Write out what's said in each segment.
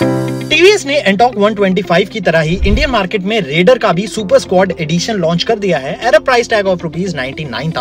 You. TVS ने एंटॉक 125 की तरह ही इंडियन मार्केट में रेडर का भी सुपर स्क्वाड एडिशन लॉन्च कर दिया है at price tag of rupees ninety nine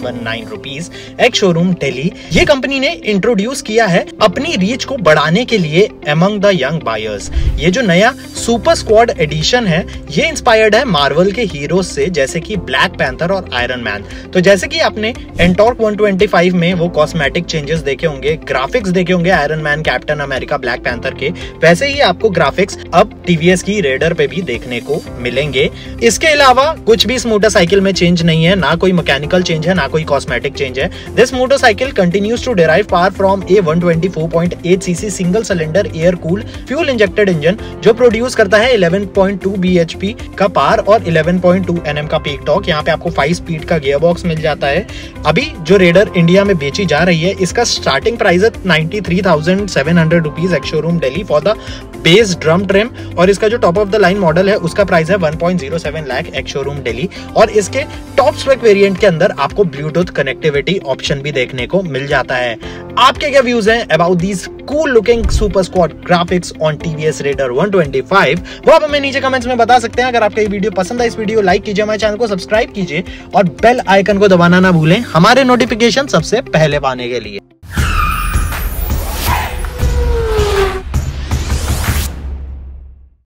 one rupees एक शोरूम दिल्ली ये कंपनी ने इंट्रोड्यूस किया है अपनी रीच को बढ़ाने के लिए एमंग द यंग बायर्स ये जो नया सुपर स्क्वाड एडिशन है, ये इंस्पायर्ड है मार्वल के हीरो से, जैसे कि ब्लैक पैंथर और आयरन मैन तो जैसे की आपने एंटॉर्क 125 में वो कॉस्मेटिक चेंजेस देखे होंगे ग्राफिक्स देखे होंगे iron man captain America black panther के, वैसे ही आपको ग्राफिक्स अब टीवीएस की रेडर पे भी देखने को मिलेंगे। इसके अलावा कुछ भी इस मोटरसाइकिल में चेंज नहीं है, ना कोई मैकेनिकल चेंज है, ना कोई कॉस्मेटिक चेंज है। This motorcycle continues to derive power from a 124.8 CC single cylinder air cool fuel injected engine जो प्रोड्यूस करता है 11.2 bhp का पार और 11.2 nm का पीक टॉक यहाँ पे आपको 5 स्पीड का गियर बॉक्स मिल जाता है। अभी जो रेडर इंडिया में बेची जा रही है, इसका स्टार्टिंग प्राइस है ninety three thousand seven hundred rupees ex showroom Delhi for the base drum trim और इसका जो top of the line model है, उसका प्राइस है 1.07 लाख एक्स शोरूम दिल्ली और इसके टॉप स्पेक वेरिएंट के अंदर आपको ब्लूटूथ कनेक्टिविटी ऑप्शन भी देखने को मिल जाता है। आपके क्या व्यूज़ हैं about these cool looking super squad graphics on TVS Raider 125 वो आप हमें नीचे कमेंट्स में बता सकते हैं। अगर आपका ये वीडियो पसंद है इस वीडियो लाइक कीजिए, हमारे चैनल को सब्सक्राइब कीजिए और बेल आइकन को दबाना ना भूलें। हमारे नोटिफिकेशन सबसे पहले पाने के लिए।